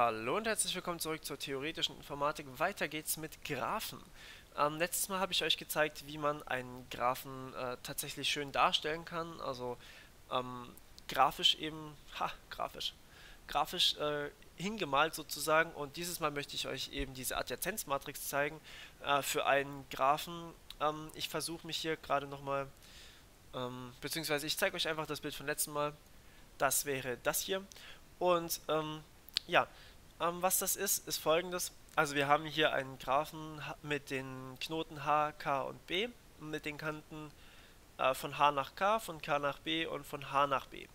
Hallo und herzlich willkommen zurück zur theoretischen Informatik. Weiter geht's mit Graphen. Ähm, letztes Mal habe ich euch gezeigt, wie man einen Graphen äh, tatsächlich schön darstellen kann, also ähm, grafisch eben, ha, grafisch, grafisch äh, hingemalt sozusagen und dieses Mal möchte ich euch eben diese Adjazenzmatrix zeigen äh, für einen Graphen. Ähm, ich versuche mich hier gerade nochmal, ähm, beziehungsweise ich zeige euch einfach das Bild von letztem Mal. Das wäre das hier und ähm, ja, ähm, was das ist, ist folgendes. Also wir haben hier einen Graphen mit den Knoten H, K und B, mit den Kanten äh, von H nach K, von K nach B und von H nach B.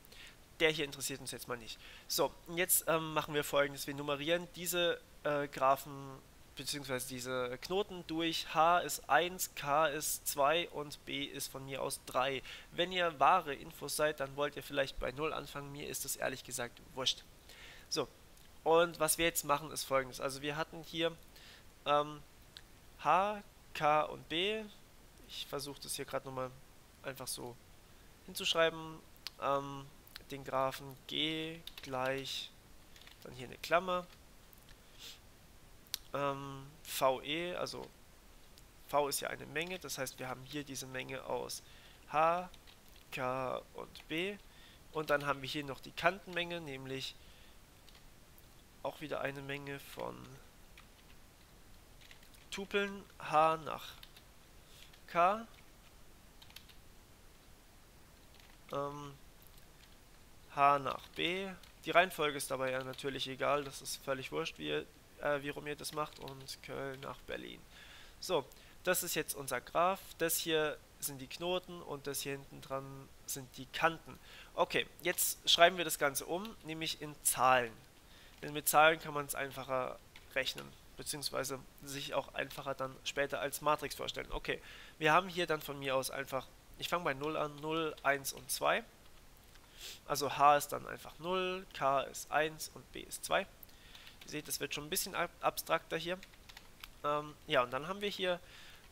Der hier interessiert uns jetzt mal nicht. So, jetzt ähm, machen wir folgendes. Wir nummerieren diese äh, Graphen bzw. diese Knoten durch. H ist 1, K ist 2 und B ist von mir aus 3. Wenn ihr wahre Infos seid, dann wollt ihr vielleicht bei 0 anfangen. Mir ist das ehrlich gesagt wurscht. So, und was wir jetzt machen ist folgendes. Also wir hatten hier ähm, H, K und B. Ich versuche das hier gerade nochmal einfach so hinzuschreiben. Ähm, den Graphen G gleich, dann hier eine Klammer. Ähm, VE, also V ist ja eine Menge, das heißt wir haben hier diese Menge aus H, K und B. Und dann haben wir hier noch die Kantenmenge, nämlich auch wieder eine Menge von Tupeln H nach K. Ähm, H nach B. Die Reihenfolge ist dabei ja natürlich egal, das ist völlig wurscht, wie, äh, wie rum ihr das macht. Und Köln nach Berlin. So, das ist jetzt unser Graph. Das hier sind die Knoten und das hier hinten dran sind die Kanten. Okay, jetzt schreiben wir das Ganze um, nämlich in Zahlen. Denn mit Zahlen kann man es einfacher rechnen, beziehungsweise sich auch einfacher dann später als Matrix vorstellen. Okay, wir haben hier dann von mir aus einfach, ich fange bei 0 an, 0, 1 und 2. Also h ist dann einfach 0, k ist 1 und b ist 2. Ihr seht, das wird schon ein bisschen ab abstrakter hier. Ähm, ja, und dann haben wir hier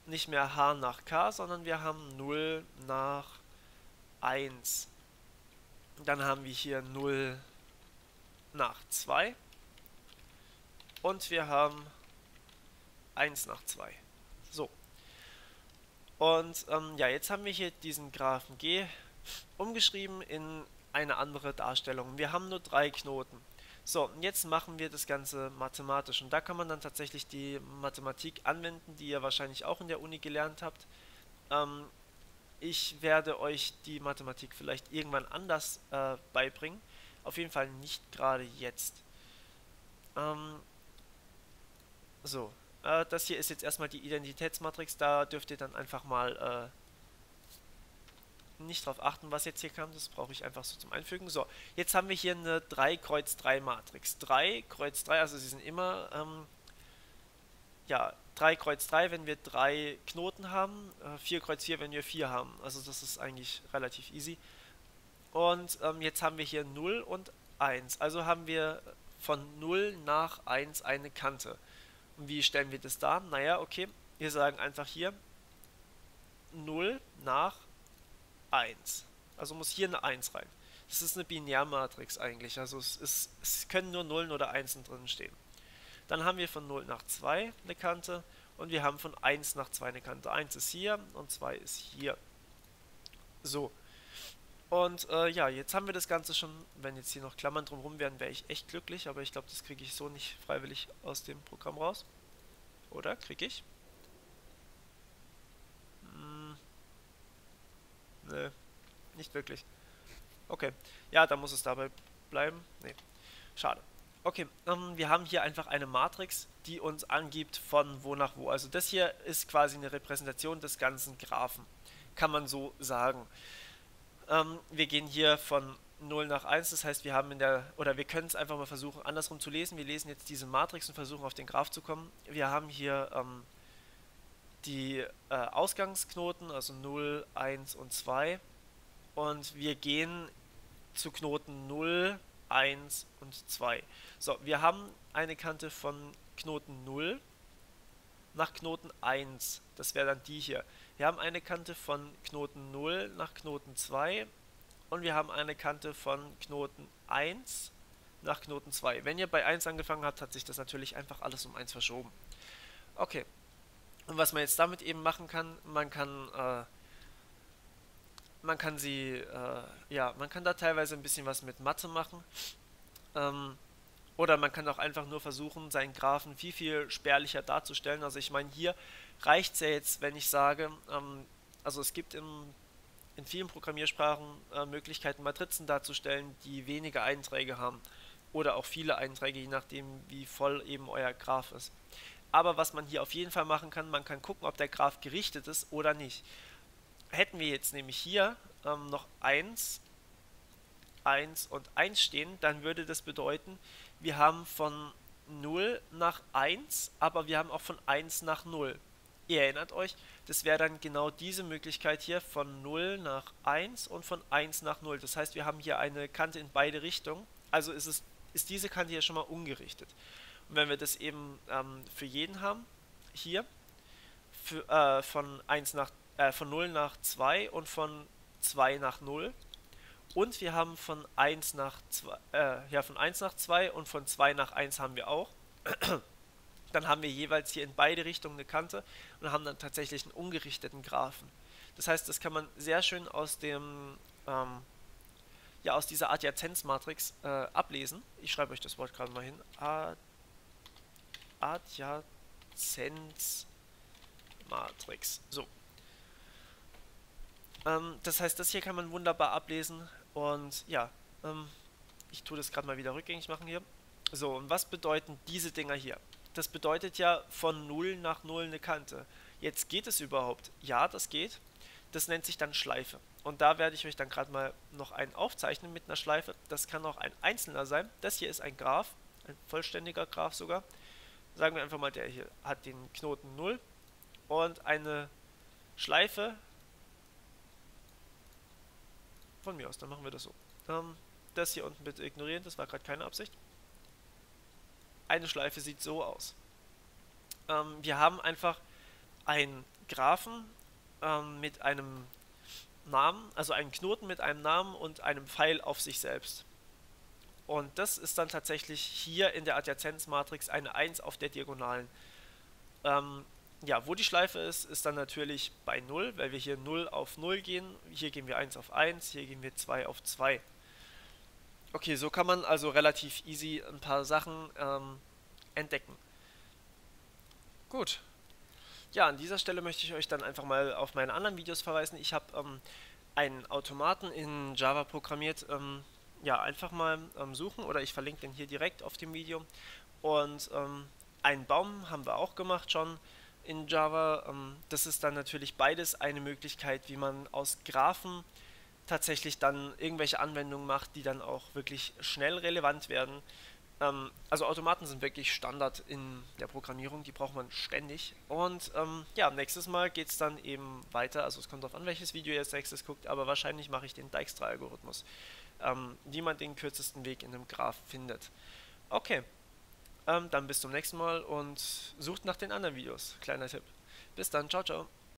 nicht mehr h nach k, sondern wir haben 0 nach 1. Dann haben wir hier 0 nach 2 und wir haben 1 nach 2. So. Und ähm, ja, jetzt haben wir hier diesen Graphen G umgeschrieben in eine andere Darstellung. Wir haben nur drei Knoten. So, und jetzt machen wir das Ganze mathematisch. Und da kann man dann tatsächlich die Mathematik anwenden, die ihr wahrscheinlich auch in der Uni gelernt habt. Ähm, ich werde euch die Mathematik vielleicht irgendwann anders äh, beibringen. Auf jeden Fall nicht gerade jetzt. Ähm, so, äh, das hier ist jetzt erstmal die Identitätsmatrix. Da dürft ihr dann einfach mal äh, nicht drauf achten, was jetzt hier kam. Das brauche ich einfach so zum Einfügen. So, jetzt haben wir hier eine 3 Kreuz 3 Matrix. 3 Kreuz 3, also sie sind immer, ähm, ja, 3 Kreuz 3, wenn wir 3 Knoten haben. Äh, 4 Kreuz 4, wenn wir 4 haben. Also das ist eigentlich relativ easy. Und ähm, jetzt haben wir hier 0 und 1. Also haben wir von 0 nach 1 eine Kante. Und wie stellen wir das dar? Naja, okay, wir sagen einfach hier 0 nach 1. Also muss hier eine 1 rein. Das ist eine Binärmatrix eigentlich, also es, ist, es können nur Nullen oder Einsen drin stehen. Dann haben wir von 0 nach 2 eine Kante und wir haben von 1 nach 2 eine Kante. 1 ist hier und 2 ist hier. So, und äh, ja, jetzt haben wir das Ganze schon, wenn jetzt hier noch Klammern drumherum wären, wäre ich echt glücklich, aber ich glaube, das kriege ich so nicht freiwillig aus dem Programm raus. Oder? Kriege ich? Hm. Nö, nicht wirklich. Okay, ja, dann muss es dabei bleiben. Nee, schade. Okay, ähm, wir haben hier einfach eine Matrix, die uns angibt von wo nach wo. Also das hier ist quasi eine Repräsentation des ganzen Graphen, kann man so sagen. Ähm, wir gehen hier von 0 nach 1, das heißt, wir haben in der, oder wir können es einfach mal versuchen, andersrum zu lesen. Wir lesen jetzt diese Matrix und versuchen auf den Graph zu kommen. Wir haben hier ähm, die äh, Ausgangsknoten, also 0, 1 und 2. Und wir gehen zu Knoten 0, 1 und 2. So, wir haben eine Kante von Knoten 0 nach Knoten 1. Das wäre dann die hier. Wir haben eine Kante von Knoten 0 nach Knoten 2 und wir haben eine Kante von Knoten 1 nach Knoten 2. Wenn ihr bei 1 angefangen habt, hat sich das natürlich einfach alles um 1 verschoben. Okay. Und was man jetzt damit eben machen kann, man kann, äh, man kann sie, äh, ja, man kann da teilweise ein bisschen was mit Mathe machen. Ähm, oder man kann auch einfach nur versuchen, seinen Graphen viel, viel spärlicher darzustellen. Also ich meine, hier reicht es ja jetzt, wenn ich sage, ähm, also es gibt im, in vielen Programmiersprachen äh, Möglichkeiten, Matrizen darzustellen, die weniger Einträge haben. Oder auch viele Einträge, je nachdem, wie voll eben euer Graph ist. Aber was man hier auf jeden Fall machen kann, man kann gucken, ob der Graph gerichtet ist oder nicht. Hätten wir jetzt nämlich hier ähm, noch 1, 1 und 1 stehen, dann würde das bedeuten, wir haben von 0 nach 1, aber wir haben auch von 1 nach 0. Ihr erinnert euch, das wäre dann genau diese Möglichkeit hier von 0 nach 1 und von 1 nach 0. Das heißt, wir haben hier eine Kante in beide Richtungen. Also ist, es, ist diese Kante hier schon mal ungerichtet. Und wenn wir das eben ähm, für jeden haben, hier, für, äh, von, 1 nach, äh, von 0 nach 2 und von 2 nach 0, und wir haben von 1 nach 2, äh, ja, von 1 nach 2 und von 2 nach 1 haben wir auch. dann haben wir jeweils hier in beide Richtungen eine Kante und haben dann tatsächlich einen ungerichteten Graphen. Das heißt, das kann man sehr schön aus dem ähm, ja, aus dieser Adjazenzmatrix äh, ablesen. Ich schreibe euch das Wort gerade mal hin. Ad Adjazenzmatrix. So. Ähm, das heißt, das hier kann man wunderbar ablesen. Und ja, ähm, ich tue das gerade mal wieder rückgängig machen hier. So, und was bedeuten diese Dinger hier? Das bedeutet ja von 0 nach 0 eine Kante. Jetzt geht es überhaupt? Ja, das geht. Das nennt sich dann Schleife. Und da werde ich euch dann gerade mal noch einen aufzeichnen mit einer Schleife. Das kann auch ein einzelner sein. Das hier ist ein Graph, ein vollständiger Graph sogar. Sagen wir einfach mal, der hier hat den Knoten 0 und eine Schleife von mir aus, dann machen wir das so. Ähm, das hier unten bitte ignorieren, das war gerade keine Absicht. Eine Schleife sieht so aus. Ähm, wir haben einfach einen Graphen ähm, mit einem Namen, also einen Knoten mit einem Namen und einem Pfeil auf sich selbst. Und das ist dann tatsächlich hier in der Adjazenzmatrix eine 1 auf der Diagonalen. Ähm, ja, wo die Schleife ist, ist dann natürlich bei 0, weil wir hier 0 auf 0 gehen. Hier gehen wir 1 auf 1, hier gehen wir 2 auf 2. Okay, so kann man also relativ easy ein paar Sachen ähm, entdecken. Gut. Ja, an dieser Stelle möchte ich euch dann einfach mal auf meine anderen Videos verweisen. Ich habe ähm, einen Automaten in Java programmiert. Ähm, ja, einfach mal ähm, suchen oder ich verlinke den hier direkt auf dem Video. Und ähm, einen Baum haben wir auch gemacht schon in Java. Ähm, das ist dann natürlich beides eine Möglichkeit, wie man aus Graphen tatsächlich dann irgendwelche Anwendungen macht, die dann auch wirklich schnell relevant werden. Ähm, also Automaten sind wirklich Standard in der Programmierung, die braucht man ständig. Und ähm, ja, nächstes Mal geht es dann eben weiter, also es kommt darauf an, welches Video ihr als nächstes guckt, aber wahrscheinlich mache ich den Dijkstra-Algorithmus, ähm, wie man den kürzesten Weg in einem Graph findet. Okay, ähm, dann bis zum nächsten Mal und sucht nach den anderen Videos. Kleiner Tipp. Bis dann, ciao, ciao.